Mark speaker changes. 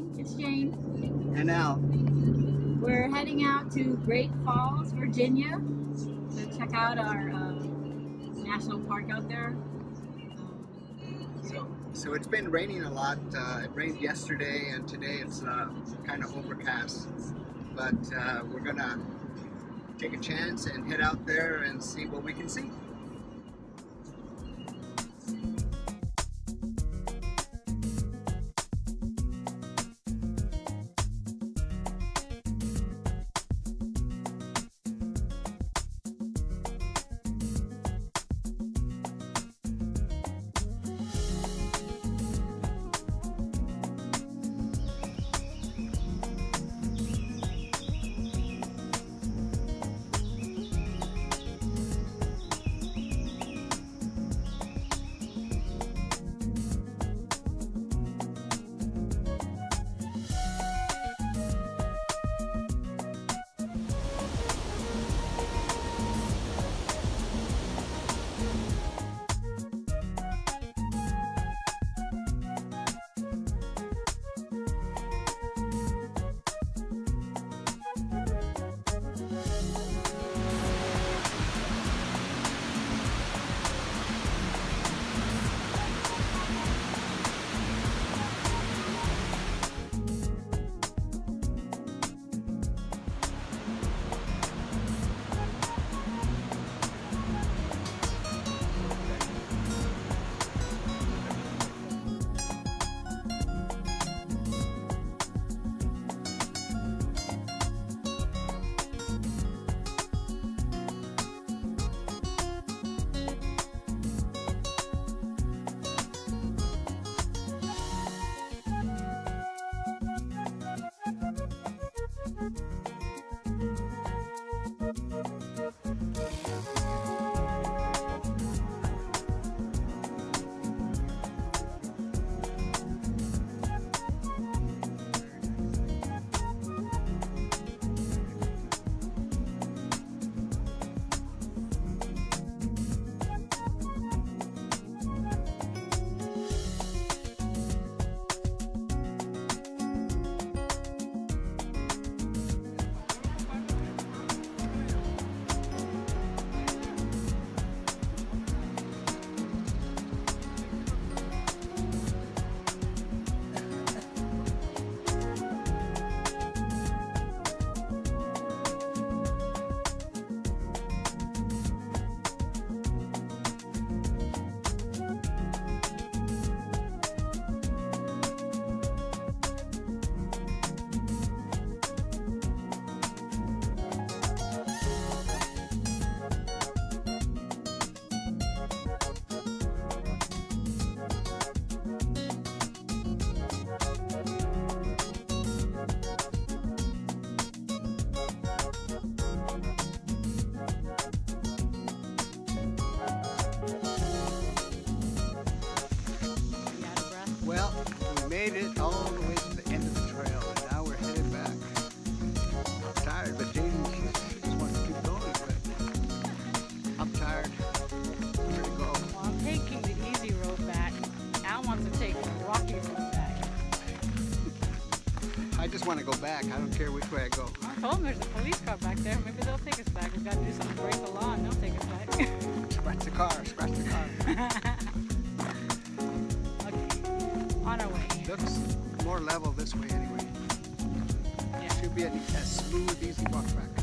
Speaker 1: morning. It's Jane.
Speaker 2: And Al.
Speaker 1: We're heading out to Great Falls, Virginia to check out our uh, national park out there.
Speaker 2: So, so it's been raining a lot. Uh, it rained yesterday and today it's uh, kind of overcast. But uh, we're gonna take a chance and head out there and see what we can see. Well, we made it all the way to the end of the trail, and now we're headed back. I'm tired, but Jaden just wants to keep going. But I'm tired. I'm ready to go.
Speaker 1: Well, I'm taking the easy road back. Al wants to take the rocky road back.
Speaker 2: I just want to go back. I don't care which way I go.
Speaker 1: I told him there's a police car back there. Maybe they'll take us back. We've got to do something to break the law and they'll take us back.
Speaker 2: Scratch the car. Scratch the car. Level this way anyway.
Speaker 1: Yeah.
Speaker 2: Should be a, a smooth, easy walk back.